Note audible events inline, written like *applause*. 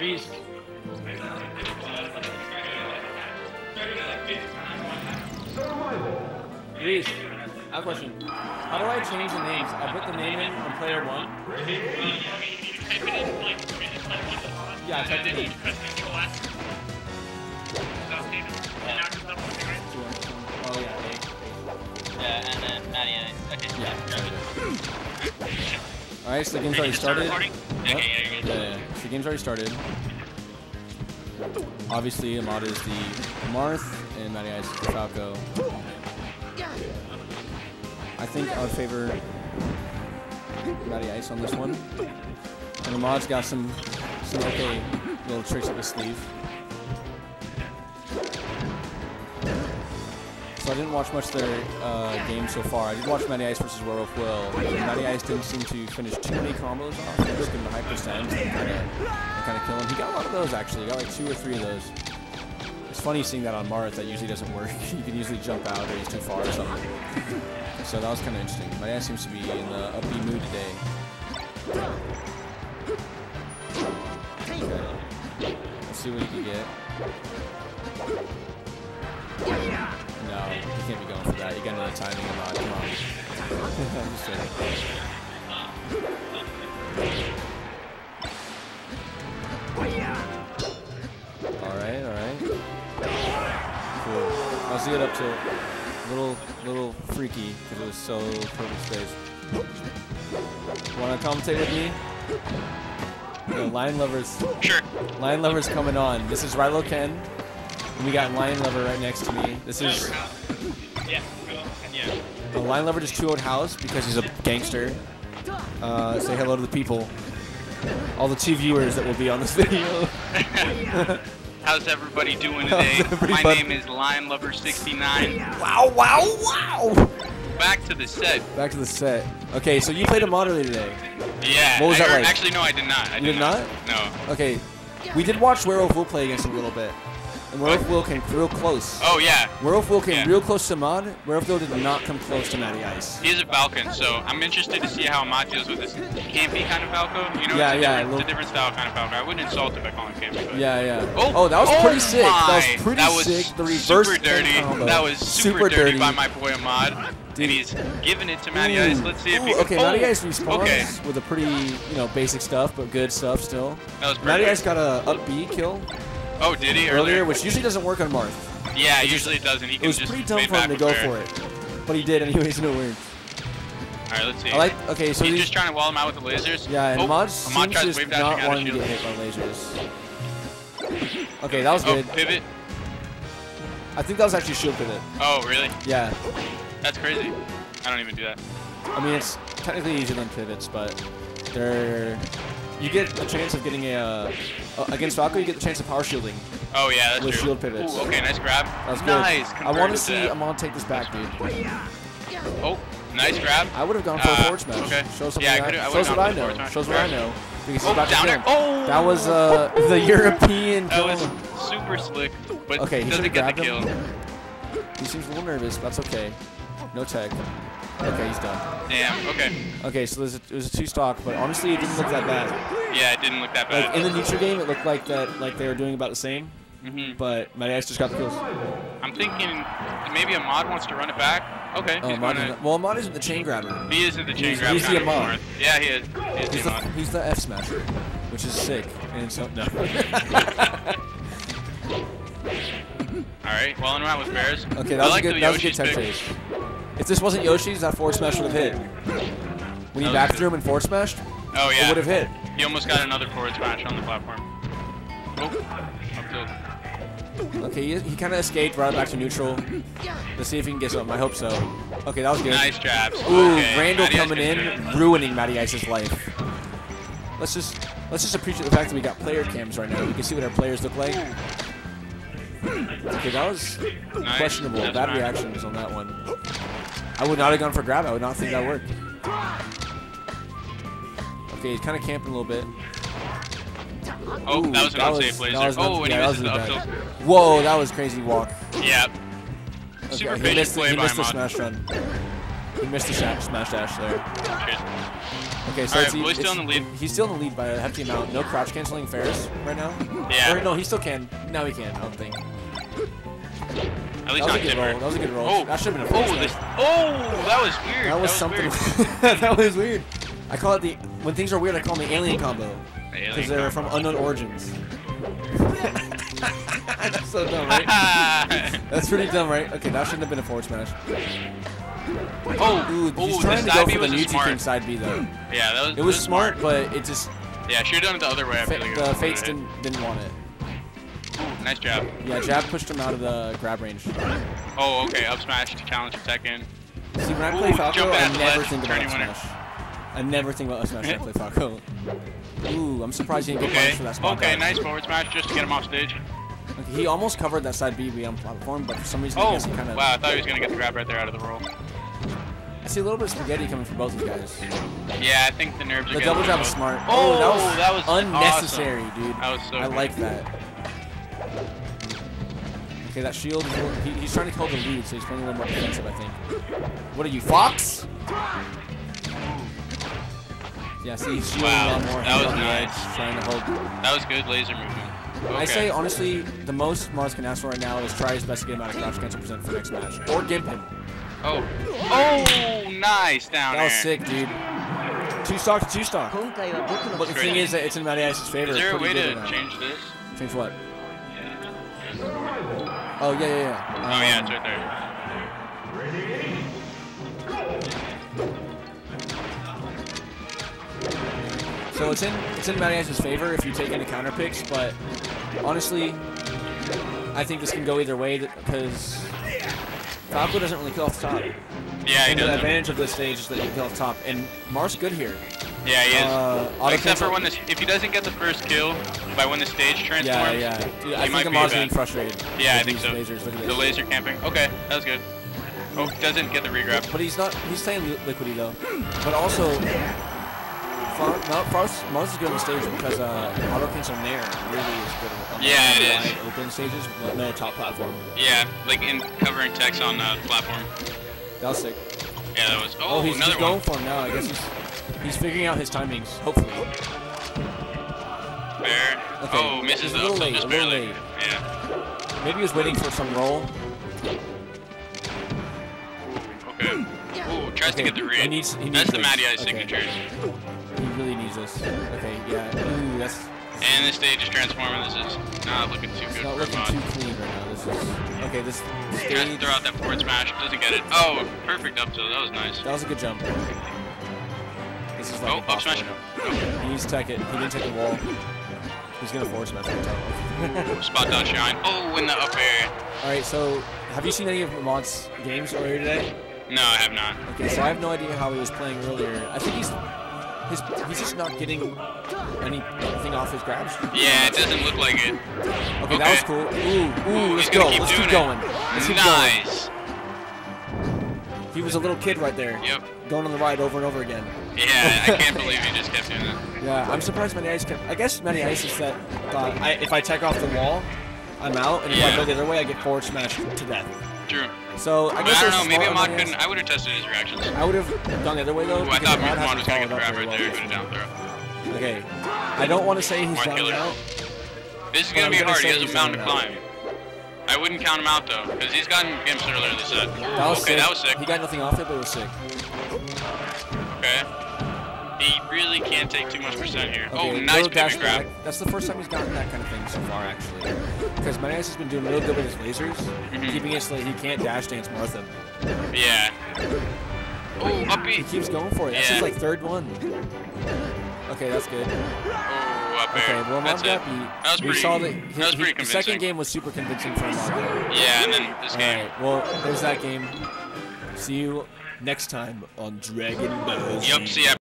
Reese. Reese, I have a question. How do I change the names? I put the name in on player one. Yeah, I typed it in. Oh yeah, Yeah, and then Matty and okay. Yeah. *clears throat* All right, so the game's already started. What? Okay, yeah. Yeah, yeah. So the game's already started. Obviously, Ahmad is the Marth, and Matty Ice is the Falco. I think I would favor Matty Ice on this one. And Ahmad's got some, some okay little tricks up his sleeve. I didn't watch much of their uh, game so far. I did watch Matty Ice versus Werewolf Will. Matty Ice didn't seem to finish too many combos off. He was getting the high percent and kind of kill him. He got a lot of those actually. He got like two or three of those. It's funny seeing that on Marth. That usually doesn't work. *laughs* you can usually jump out or he's too far or something. So that was kind of interesting. Matty Ice seems to be in the upbeat mood today. Okay. Let's see what he can get. Can't be going for that. You got another timing a lot. Come on. *laughs* I'm just kidding. Alright, alright. Cool. How's he get up to? Little, little freaky because it was so perfect space. Want to commentate with me? The Lion Lovers. Sure. Lion Lover's coming on. This is Rilo Ken. And we got Lion Lover right next to me. This is Yeah. Yeah. the Lion Lover just 2 House because he's a gangster. Uh, say hello to the people. All the two viewers that will be on this *laughs* video. *laughs* How's everybody doing today? My name is Lion Lover 69. wow, wow, wow! Back to the set. Back to the set. Okay, so you played a moderator today. Yeah. What was I- that or like? Actually, no, I did not. I You did not? No. Okay, we did watch Werewolf Will play against him a little bit. And Werewolf Will came real close. Oh yeah. Werewolf Will came Yeah. real close to Mod. Werewolf Will did not come close to Matty Ice. He's a Falcon, so I'm interested to see how Ahmad deals with this campy kind of Falco. You know, Yeah, it's, a yeah, little- it's a different style kind of Falco. I wouldn't insult it by calling him campy, but Yeah, yeah. Oh, oh, that was oh pretty sick. That was pretty That was sick. The reverse super dirty. combo. That was super, dirty, dirty by my boy Ahmad. Dude. And he's giving it to Matty Ice. Let's see if he Ooh, can. okay, oh, Matty Ice responds Okay, with a pretty, you know, basic stuff, but good stuff still. that was Matty. Ice got a up B kill Oh, did he earlier, which usually doesn't work on Marth. Yeah, it usually it doesn't. He It was just pretty dumb for him to go for it, but he did anyways, *laughs* and it worked. All right, let's see. I like. Okay, so he's just trying to wall him out with the lasers. yeah, and oh, Mod seems tries just not wanting to get hit by lasers. Okay, that was Oh, good. pivot. I think that was actually shield pivot. Oh, really? Yeah, That's crazy. I don't even do that. I mean it's technically easier than pivots, but they're you get a chance of getting a uh, uh, against Falco. You get the chance of power shielding. Oh yeah, that's With true. shield pivots. Ooh, okay, nice grab. That was good. nice. I want to see that. Amon take this back, dude. Oh, nice grab. I would have gone for Uh, a forward smash. okay. Shows Yeah, I I, shows what I for the forward know. Shows what I know. Because Oh, down kill Oh, That was uh, the European That was super slick, but Okay, he doesn't get the kill. him. He seems a little nervous, but that's okay. No tech. Okay, he's done. Damn. Okay. Okay, so there's a, it was a two stock, but honestly, it didn't look that bad. Yeah, it didn't look that Like bad. in the neutral game, it looked like that, like they were doing about the same. hmm But Matty Ice just got the kills. I'm thinking maybe a mod wants to run it back. Okay, Oh, Mod gonna. is, well, Mod isn't the chain grabber. He is in the chain he's- grab. he's the Ahmad. north. Yeah, he is. He is He's the he's the F smasher, which is sick. And so no. *laughs* *laughs* All right, well and around with bears. okay, that I was like a good. the That was a good Yoshi's tech pick. chase. If this wasn't Yoshi's, that forward smash would have hit. When he back threw him and forward smashed, Oh yeah. it would have hit. He almost got another forward smash on the platform. Oh, up tilt. Okay, he, he kind of escaped right back to neutral. Let's see if he can get something. I hope so. Okay, that was good. Nice jabs. Ooh, okay. Randall Matty coming in, ruining Matty Ice's life. Let's just let's just appreciate the fact that we got player cams right now. We can see what our players look like. Okay, that was Nice. questionable. That's Bad reactions on that one. I would not have gone for grab. I would not think that worked. Okay, he's kind of camping a little bit. Oh, Ooh, that was an that unsafe was- laser. was oh, and yeah, he that misses was the up tilt. bad. Whoa, that was crazy walk. Yeah. Okay, Super he missed, play he by missed the smash run. He missed the sha- smash dash there. Okay, so Alright, it's, e- still in the lead. He's still in the lead by a hefty amount. No crouch canceling Ferris right now. Yeah. Or no, he still can. Now he can. I don't think. At That was least a good roll. That was a good roll. Oh, That should have been a oh, this, oh, that was weird. That was something. Weird. *laughs* that was weird. I call it the when things are weird. I call them the alien combo because they're from unknown origins. *laughs* That's so dumb, right? *laughs* That's pretty dumb, right? Okay, that shouldn't have been a forward smash. oh, Ooh, oh, he's the trying to go for the was smart. King side B though. Yeah, that was. It was smart, but it just Yeah, should have done it the other way. I feel like the Fates didn't didn't want it. Ooh, nice job. Yeah, jab pushed him out of the grab range. Oh, okay. Up smash to challenge for second. See, when I play Ooh, Falco, I never think about up smash. I never think about up smash when I play Falco. Ooh, I'm surprised he didn't get Okay. punished for that spot. Okay, nice forward smash just to get him off stage. Okay, he almost covered that side B on platform, but for some reason I Oh, guess he kind of. wow. I thought he was gonna get the grab right there out of the roll. I see a little bit of spaghetti coming from both of these guys. Yeah, I think the nerves are The double jab was smart. Oh, that was, that was unnecessary, awesome. dude. That was so I good. like that. Okay, that shield, he, he's trying to hold the lead, so he's playing a little more defensive, I think. What are you, Fox? Yeah, see, he's shielding wow, a lot more. That was nice. Trying to hold. That was good laser movement. Okay. I say, honestly, the most Marth can ask for right now is try his best to get him out of crouch cancel percent for next match. Or give him. Oh. Oh, nice down That was there. sick, dude. Two stock to two stock. But the thing is that it's in Marias' favor. Is there a way to change this? Change what? Oh yeah, yeah, yeah. Oh yeah, Um, it's right there. So it's in it's in Matty favor if you take any counter picks, but honestly, I think this can go either way because Falco doesn't really kill off the top. Yeah, he And the advantage of this stage is that you can kill off the top, and Marth good here. Yeah, he is. Uh, Except for when this, if he doesn't get the first kill by when the stage transforms. Yeah, yeah. Dude, I think be Marth getting frustrated. Yeah, I think so. Lasers. Look at The laser camping. Okay, that was good. Oh, doesn't get the regrab. But he's not. He's staying li- liquidy though. But also, Far, no, Frost, Marth is good on the stage because uh, auto cancel Nair really is good on Yeah, the it wide open stages, but no top platform. Yeah, like in covering text on uh, the platform. That was sick. Yeah, that was. Oh, Oh, he's, another he's going one. for him now. I guess he's he's figuring out his timings. Hopefully. Fair. Okay, Oh, misses the late, just barely. late. Yeah. Maybe he was waiting for some roll. Okay. Ooh, tries Okay, to get the he read. needs- he that's needs the this. Matty Ice Okay. signatures. He really needs this. Okay, yeah. Ooh, that's And this stage is transforming. This is not looking too it's good not for looking Mod. too clean right now. This is okay. This Tries to throw out that forward smash. Doesn't get it. Oh, perfect up tilt. That was nice. That was a good jump. This is like Oh, up impossible smash. now. Oh. He needs to tech it. He didn't take the wall. He's gonna force smash top. *laughs* Spot dodge shine. Oh, in the up air. All right. So, have you seen any of Vermont's games earlier today? No, I have not. Okay, so I have no idea how he was playing earlier. I think he's his, he's just not getting any anything off his grabs. Yeah, it doesn't look like it. Okay, that was cool. Ooh, ooh, Ooh, let's go. Let's keep it. going. Let's keep nice. going. He was a little kid right there. Yep. Going on the ride over and over again. Yeah, I can't *laughs* believe he just kept doing that. Yeah, I'm surprised Matty Ice kept. I guess many Ice is that thought I, if I tech off the wall, I'm out, and if I go the other way, I get forward smashed to death. True. So I guess I don't know. Maybe Ahmad couldn't. I would have tested his reactions. I would have gone the other way though. Ooh, I thought Ahmad was gonna get the grab right up there. Good well. down throw. Okay, I don't want to say he's killer. now. This is gonna I'm be gonna hard. He has a mountain to climb. I wouldn't count him out though, because he's gotten gimps earlier this set. That was okay, sick. that was sick. He got nothing off it, but it was sick. Okay. He really can't take too much percent here. Okay, oh, nice dash grab. That's the first time he's gotten that kind of thing so far, actually. Because Manias has been doing real good with his lasers, Mm-hmm. keeping it so that he can't dash dance Martha. Yeah. Oh, He keeps going for it. That's Yeah. his like third one. Okay, that's good. Oh, up Okay, well, That's Mom got it. beat. That was we pretty. saw that. that he- was he- pretty the second game was super convincing for Mom. Yeah, and then this All game. right, well, there's that game. See you next time on Dragon Ball Z. Yup. See ya.